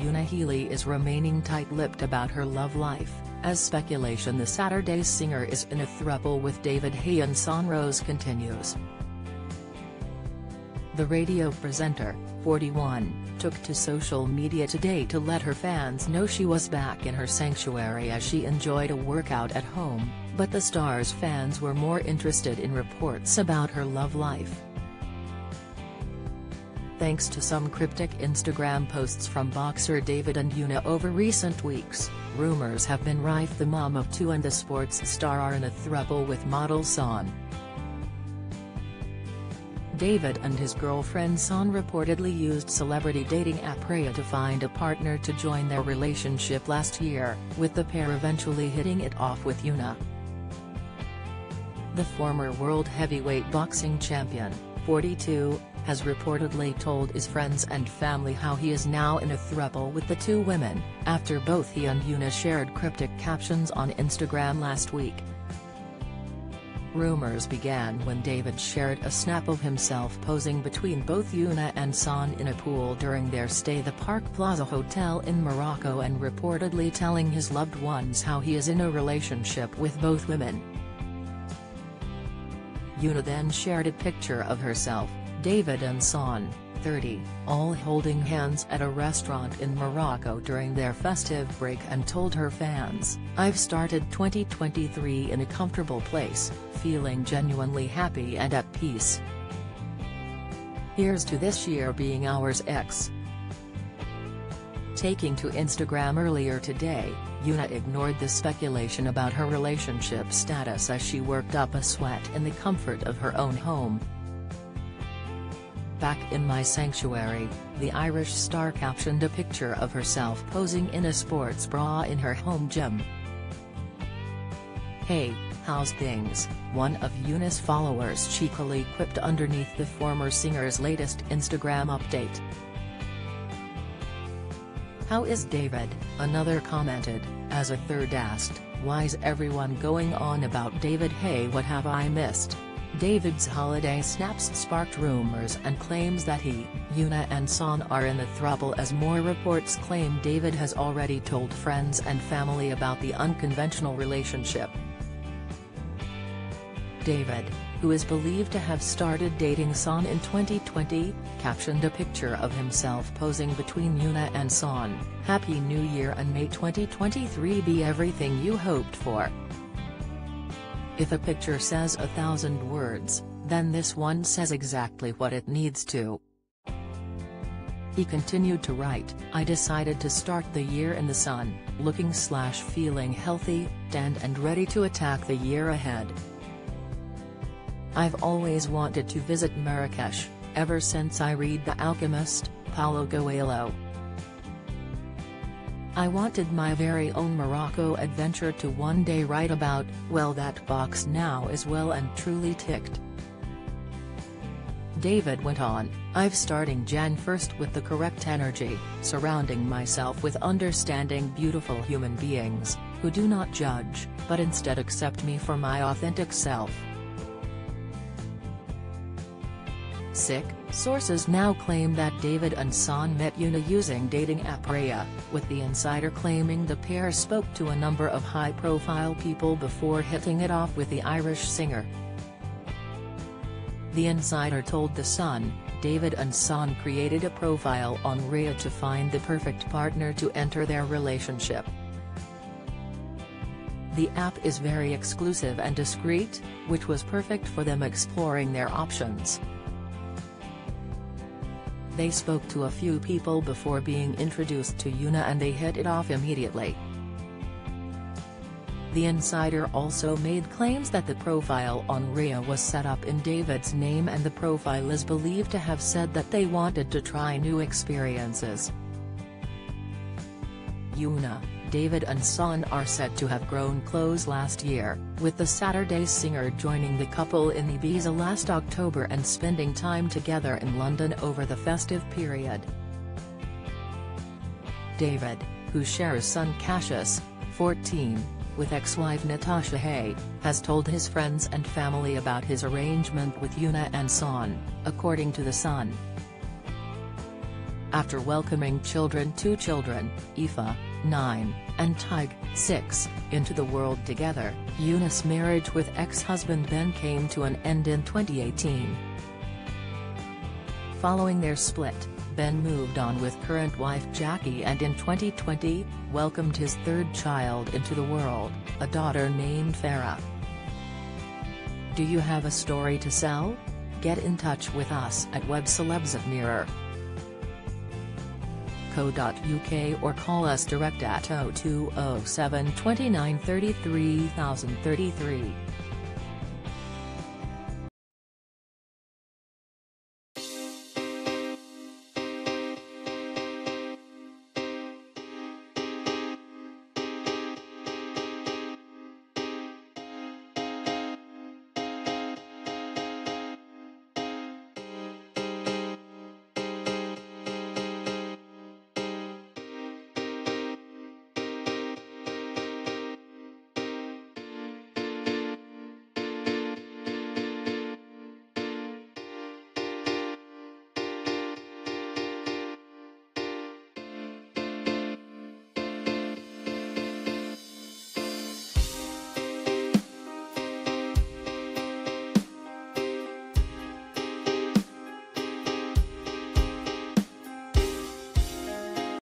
Una Healy is remaining tight-lipped about her love life, as speculation the Saturday singer is in a throuple with David Haye and Sian Rose continues. The radio presenter, 41, took to social media today to let her fans know she was back in her sanctuary as she enjoyed a workout at home, but the star's fans were more interested in reports about her love life. Thanks to some cryptic Instagram posts from boxer David and Una over recent weeks, rumors have been rife the mom of two and the sports star are in a throuple with model Sian. David and his girlfriend Sian reportedly used celebrity dating app Raya to find a partner to join their relationship last year, with the pair eventually hitting it off with Una. The former world heavyweight boxing champion, 42, has reportedly told his friends and family how he is now in a throuple with the two women, after both he and Una shared cryptic captions on Instagram last week. Rumors began when David shared a snap of himself posing between both Una and Sian in a pool during their stay at the Park Plaza Hotel in Morocco and reportedly telling his loved ones how he is in a relationship with both women. Una then shared a picture of herself, David and Sian, 30, all holding hands at a restaurant in Morocco during their festive break and told her fans, I've started 2023 in a comfortable place, feeling genuinely happy and at peace. Here's to this year being ours X. Taking to Instagram earlier today, Una ignored the speculation about her relationship status as she worked up a sweat in the comfort of her own home, Back in my sanctuary, the Irish star captioned a picture of herself posing in a sports bra in her home gym. Hey, how's things, one of Una's followers cheekily quipped underneath the former singer's latest Instagram update. How is David, another commented, as a third asked, why's everyone going on about David Haye what have I missed? David's holiday snaps sparked rumors and claims that he, Una and Sian are in the throuple as more reports claim David has already told friends and family about the unconventional relationship. David, who is believed to have started dating Sian in 2020, captioned a picture of himself posing between Una and Sian, Happy New Year and may 2023 be everything you hoped for. If a picture says a thousand words, then this one says exactly what it needs to. He continued to write, I decided to start the year in the sun, looking slash feeling healthy, tanned and ready to attack the year ahead. I've always wanted to visit Marrakesh, ever since I read The Alchemist, Paulo Coelho. I wanted my very own Morocco adventure to one day write about, well that box now is well and truly ticked. David went on, I've starting Jan 1st with the correct energy, surrounding myself with understanding beautiful human beings, who do not judge, but instead accept me for my authentic self. Sick, sources now claim that David and Sian met Una using dating app Raya, with the insider claiming the pair spoke to a number of high-profile people before hitting it off with the Irish singer. The insider told The Sun, David and Sian created a profile on Raya to find the perfect partner to enter their relationship. The app is very exclusive and discreet, which was perfect for them exploring their options. They spoke to a few people before being introduced to Una and they hit it off immediately. The insider also made claims that the profile on Raya was set up in David's name and the profile is believed to have said that they wanted to try new experiences. Una, David and Sian are said to have grown close last year, with the Saturday singer joining the couple in Ibiza last October and spending time together in London over the festive period. David, who shares son Cassius, 14, with ex-wife Natasha Haye, has told his friends and family about his arrangement with Una and Sian, according to The Sun. After welcoming children two children, Aoife, 9, and Tadhg, 6, into the world together, Una's marriage with ex-husband Ben came to an end in 2018. Following their split, Ben moved on with current wife Jackie and in 2020, welcomed his third child into the world, a daughter named Farah. Do you have a story to sell? Get in touch with us at Web Celebs co.uk or call us direct at 0207 29 33 033.